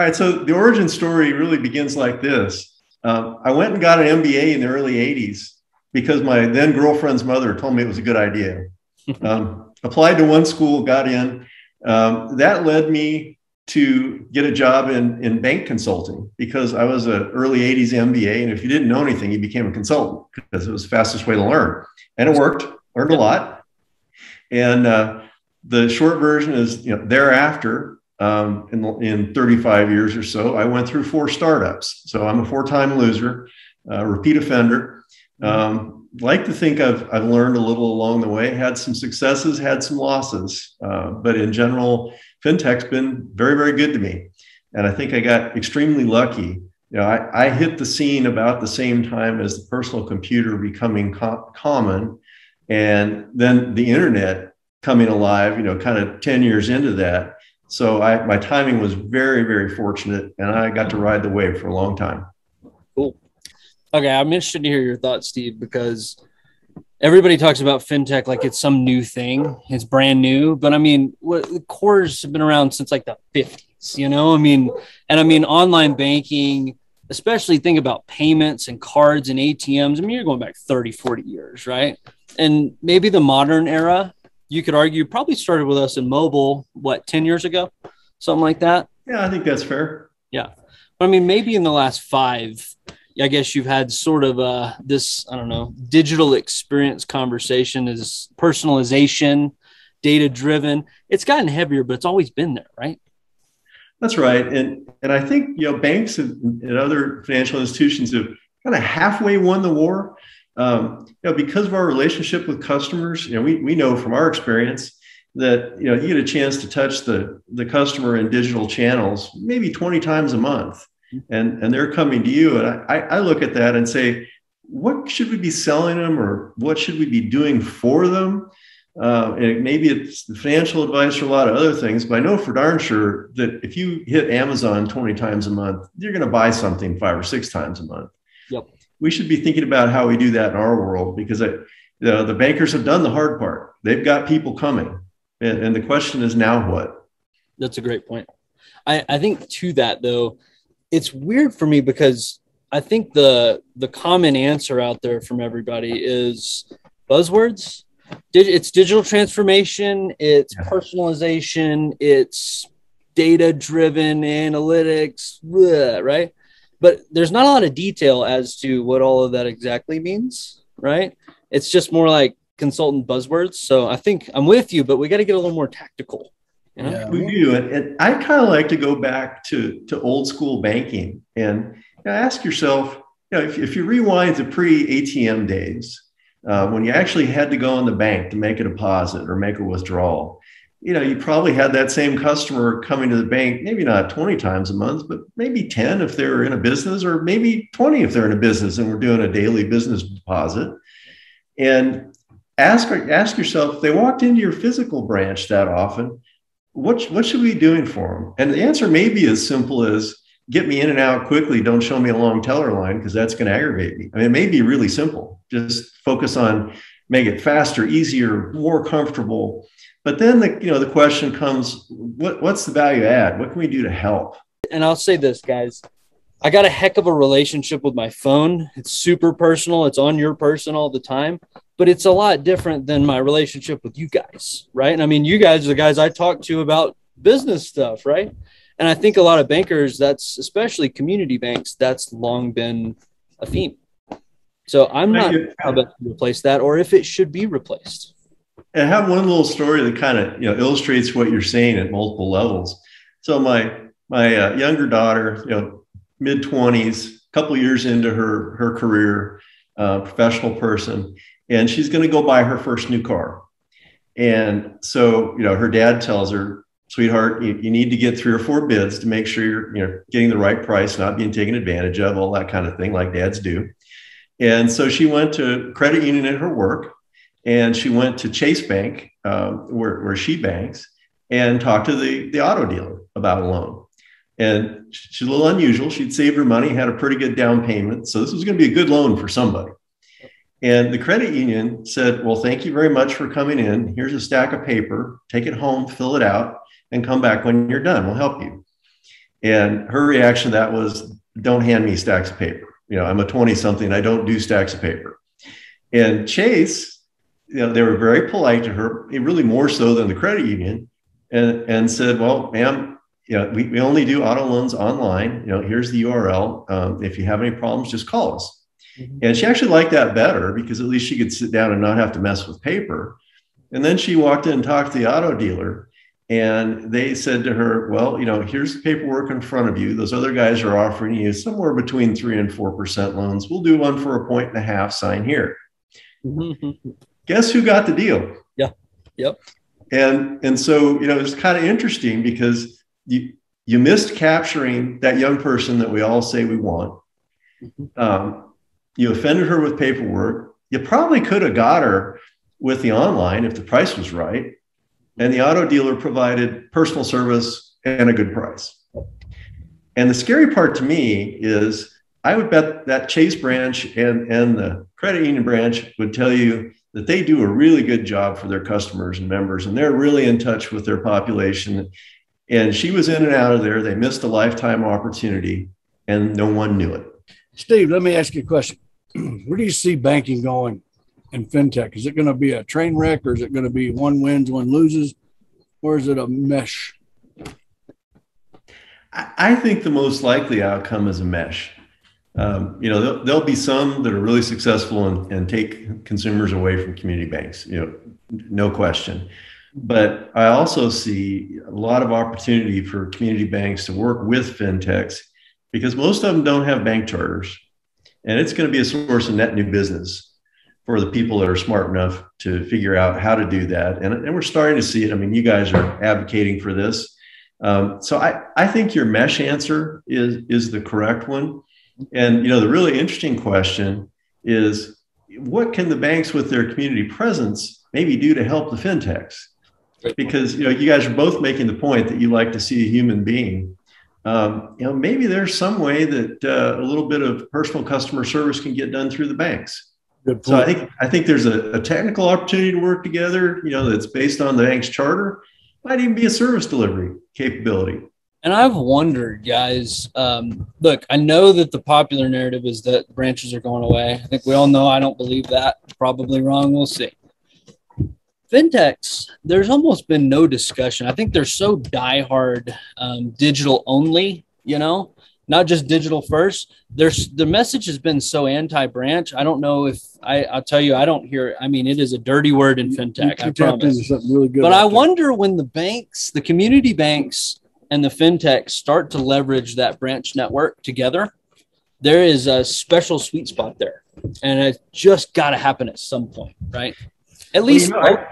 All right. So the origin story really begins like this. Um, I went and got an MBA in the early 80s because my then girlfriend's mother told me it was a good idea. Um, applied to one school, got in. Um, that led me to get a job in, in bank consulting because I was an early 80s MBA. And if you didn't know anything, you became a consultant because it was the fastest way to learn. And it worked, learned a lot. And uh, the short version is, you know, thereafter, um, in, in 35 years or so, I went through four startups. So I'm a four time loser, uh, repeat offender. Um, like to think I've, I've learned a little along the way, had some successes, had some losses. Uh, but in general, fintech's been very, very good to me. And I think I got extremely lucky. You know, I, I hit the scene about the same time as the personal computer becoming co- common and then the internet coming alive, you know, kind of 10 years into that. So I, my timing was very, very fortunate and I got to ride the wave for a long time. Cool. Okay. I'm interested to hear your thoughts, Steve, because everybody talks about fintech like it's some new thing. It's brand new, but I mean, what the cores have been around since like the 50s, you know? I mean, and I mean, online banking, especially think about payments and cards and ATMs. I mean, you're going back 30, 40 years, right? And maybe the modern era, you could argue, probably started with us in mobile, what, 10 years ago? Something like that. Yeah, I think that's fair. Yeah. But I mean, maybe in the last five, I guess you've had sort of uh, this, I don't know, digital experience conversation is personalization, data driven. It's gotten heavier, but it's always been there, right? That's right. And, and I think, you know, banks and, and other financial institutions have kind of halfway won the war. Um, you know, because of our relationship with customers, you know, we, we know from our experience that, you know, you get a chance to touch the, the customer in digital channels, maybe 20 times a month and and they're coming to you and I, I look at that and say what should we be selling them or what should we be doing for them? Uh, and maybe it's the financial advice or a lot of other things but i know for darn sure that if you hit amazon 20 times a month you're going to buy something five or six times a month. Yep we should be thinking about how we do that in our world because it, the, the bankers have done the hard part. They've got people coming. And, and the question is now what? That's a great point. I, I think to that though it's weird for me because I think the the common answer out there from everybody is buzzwords. It's digital transformation, it's personalization, it's data driven analytics, right? But there's not a lot of detail as to what all of that exactly means, right? It's just more like consultant buzzwords. So I think I'm with you, but we got to get a little more tactical. You know? Yeah, we do. And, and I kind of like to go back to, to old school banking and you know, ask yourself, you know, if, if you rewind to pre ATM days, uh, when you actually had to go in the bank to make a deposit or make a withdrawal, you know, you probably had that same customer coming to the bank, maybe not 20 times a month, but maybe 10 if they're in a business, or maybe 20 if they're in a business and we're doing a daily business deposit. And ask, ask yourself, if they walked into your physical branch that often, what, what should we be doing for them? And the answer may be as simple as get me in and out quickly. Don't show me a long teller line because that's going to aggravate me. I mean, it may be really simple. Just focus on make it faster, easier, more comfortable. But then the you know the question comes, what, what's the value add? What can we do to help? And I'll say this, guys. I got a heck of a relationship with my phone. It's super personal. It's on your person all the time but it's a lot different than my relationship with you guys, right? And I mean, you guys are the guys I talk to about business stuff, right? And I think a lot of bankers, that's especially community banks, that's long been a theme. So I'm not sure how to replace that or if it should be replaced. I have one little story that kind of you know illustrates what you're saying at multiple levels. So my my uh, younger daughter, you know, mid 20s, a couple years into her her career, uh, professional person, and she's going to go buy her first new car. And so, you know, her dad tells her, sweetheart, you, you, need to get three or four bids to make sure you're, you know, getting the right price, not being taken advantage of, all that kind of thing, like dads do. And so she went to credit union at her work, and she went to Chase Bank, um, where, where she banks, and talked to the, the auto dealer about a loan. And she's a little unusual. She'd saved her money, had a pretty good down payment. So this was going to be a good loan for somebody. And the credit union said, Well, thank you very much for coming in. Here's a stack of paper. Take it home, fill it out, and come back when you're done. We'll help you. And her reaction to that was, don't hand me stacks of paper. You know, I'm a 20 something, I don't do stacks of paper. And Chase, you know, they were very polite to her, really more so than the credit union, and, and said, well, ma'am, you know, we, we only do auto loans online. You know, here's the URL. Um, if you have any problems, just call us. Mm-hmm. And she actually liked that better because at least she could sit down and not have to mess with paper. And then she walked in and talked to the auto dealer. And they said to her, Well, you know, here's the paperwork in front of you. Those other guys are offering you somewhere between three and 4% loans. We'll do one for a point and a half, sign here. Mm-hmm. Guess who got the deal? Yeah. Yep. And, and so, you know, it's kind of interesting because you, you missed capturing that young person that we all say we want. Mm-hmm. Um, you offended her with paperwork. You probably could have got her with the online if the price was right. And the auto dealer provided personal service and a good price. And the scary part to me is I would bet that Chase branch and, and the credit union branch would tell you that they do a really good job for their customers and members, and they're really in touch with their population. And she was in and out of there. They missed a lifetime opportunity, and no one knew it. Steve, let me ask you a question. Where do you see banking going in fintech? Is it going to be a train wreck or is it going to be one wins, one loses? Or is it a mesh? I think the most likely outcome is a mesh. Um, you know, there'll, there'll, be some that are really successful and, and take consumers away from community banks, you know, no question. But I also see a lot of opportunity for community banks to work with fintechs because most of them don't have bank charters. And it's going to be a source of net new business for the people that are smart enough to figure out how to do that. And, and we're starting to see it. I mean, you guys are advocating for this. Um, so I, I think your mesh answer is, is the correct one. And, you know, the really interesting question is what can the banks with their community presence maybe do to help the fintechs? Because, you know, you guys are both making the point that you like to see a human being. Um, you know, maybe there's some way that uh, a little bit of personal customer service can get done through the banks. So I think I think there's a, a, technical opportunity to work together. You know, that's based on the bank's charter. Might even be a service delivery capability. And I've wondered, guys. Um, look, I know that the popular narrative is that branches are going away. I think we all know. I don't believe that. Probably wrong. We'll see. Fintechs, there's almost been no discussion. I think they're so diehard um, digital only. You know, not just digital first. There's the message has been so anti-branch. I don't know if I, I'll tell you, I don't hear. I mean, it is a dirty word in fintech. I promise. Really but I there. wonder when the banks, the community banks, and the fintechs start to leverage that branch network together. There is a special sweet spot there, and it just got to happen at some point, right? At least. Well,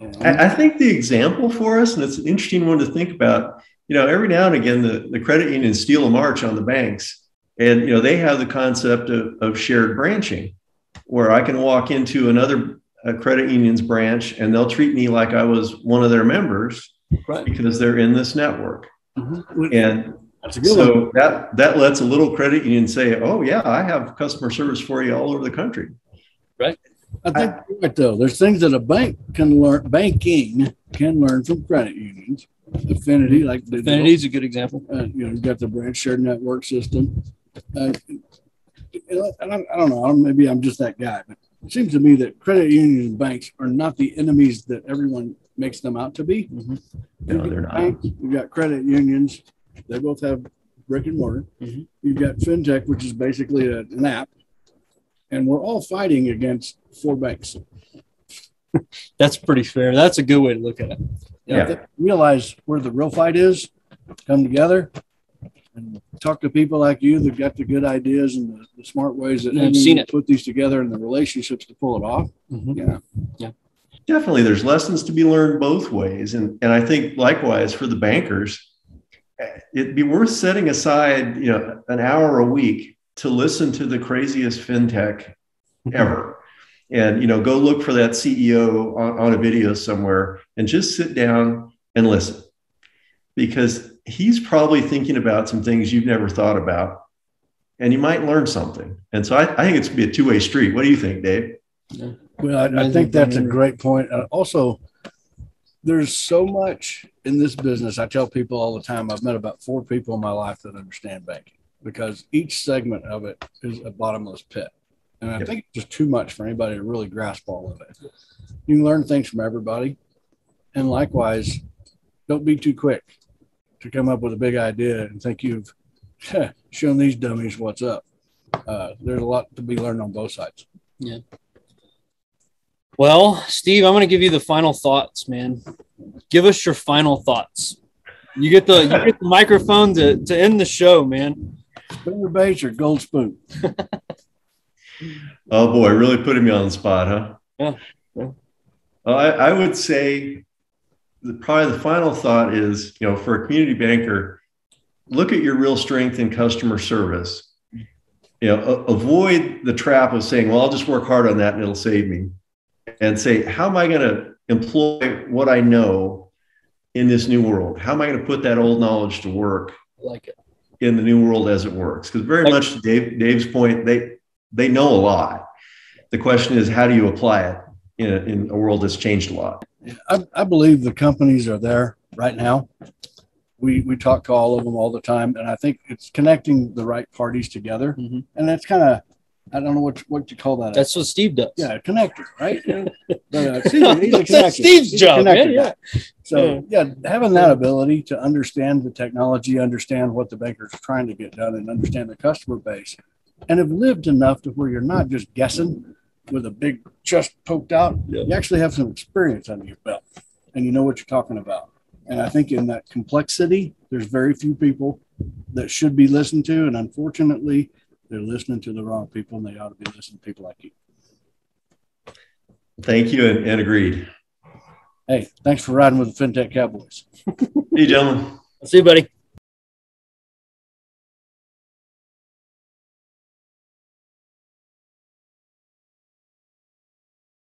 you know, I, I think the example for us, and it's an interesting one to think about you know, every now and again, the, the credit unions steal a march on the banks. And, you know, they have the concept of, of shared branching where I can walk into another uh, credit union's branch and they'll treat me like I was one of their members right. because they're in this network. Mm-hmm. And so one. that, that lets a little credit union say, oh, yeah, I have customer service for you all over the country. Right. I think I, right though. There's things that a bank can learn, banking can learn from credit unions Affinity, like Affinity is a good example. Uh, you know, you've got the branch shared network system. Uh, and I, I don't know, maybe I'm just that guy, but it seems to me that credit unions and banks are not the enemies that everyone makes them out to be. Mm-hmm. No, they're not. Banks, you've got credit unions, they both have brick and mortar. Mm-hmm. You've got fintech, which is basically a, an app, and we're all fighting against four banks. That's pretty fair. That's a good way to look at it. Yeah. Realize where the real fight is, come together and talk to people like you that got the good ideas and the, the smart ways that I've seen it. put these together and the relationships to pull it off. Mm-hmm. Yeah. Yeah. Definitely, there's lessons to be learned both ways. And, and I think likewise for the bankers, it'd be worth setting aside, you know, an hour a week to listen to the craziest fintech mm-hmm. ever. And you know go look for that ceo on, on, a video somewhere and just sit down and listen. Because he's probably thinking about some things you've never thought about and you might learn something. And so i, I think it's be a two-way street. What do you think dave well i, I think that's a great point uh, also there's so much in this business, I tell people all the time, I've met about four people in my life that understand banking because each segment of it is a bottomless pit. And I Yep. think it's just too much for anybody to really grasp all of it. You can learn things from everybody. And likewise, don't be too quick to come up with a big idea and think you've shown these dummies what's up. Uh, there's a lot to be learned on both sides. Well, Steve, I'm going to give you the final thoughts, man. Give us your final thoughts. You get the you get the microphone to, to end the show, man. Spinner baits or gold spoon? Oh boy, really putting me on the spot, huh? Yeah, yeah. Well, I, I would say the, probably the final thought is, you know, for a community banker, look at your real strength in customer service. You know, a- avoid the trap of saying, "Well, I'll just work hard on that and it'll save me," and say, "How am I going to employ what I know in this new world? How am I going to put that old knowledge to work like it. in the new world as it works. Because very Like- much to Dave, Dave's point, they they know a lot. The question is, how do you apply it in a, in a world that's changed a lot? I, I believe the companies are there right now. We we talk to all of them all the time, and I think it's connecting the right parties together. Mhm. And that's kind of I don't know what what you call that. That's what Steve does. yeah, a connector, right? but, uh, Steve- he's a That's connector. Steve's He's job, connector Yeah. guy. So yeah, having that ability to understand the technology, understand what the banker's trying to get done, and understand the customer base, and have lived enough to where you're not just guessing with a big chest poked out. Yeah. You actually have some experience under your belt, and you know what you're talking about. And I think in that complexity, there's very few people that should be listened to, and unfortunately, they're listening to the wrong people, and they ought to be listening to people like you. Thank you and, and agreed. Hey, thanks for riding with the FinTech Cowboys. Hey, gentlemen. See you, buddy.